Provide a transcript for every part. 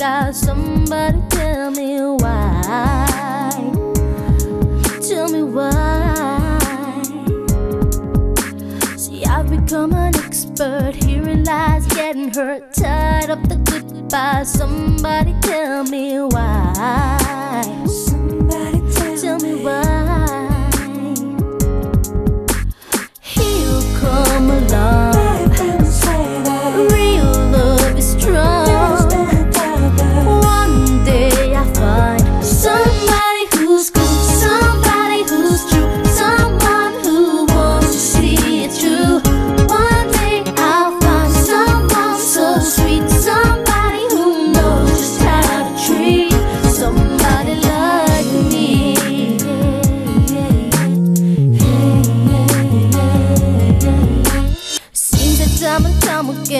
guy. Somebody tell me why. Tell me why. See, I've become an expert hearing lies, getting hurt, tired of the goodbye. Somebody tell me why.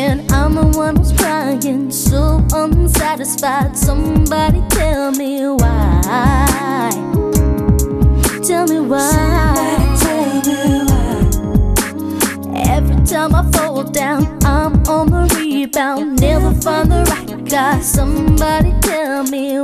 Again I'm the one who's crying, so unsatisfied. Somebody tell me why. Tell me why. tell me why. Every time I fall down, I'm on the rebound. Never find the right guy. Somebody tell me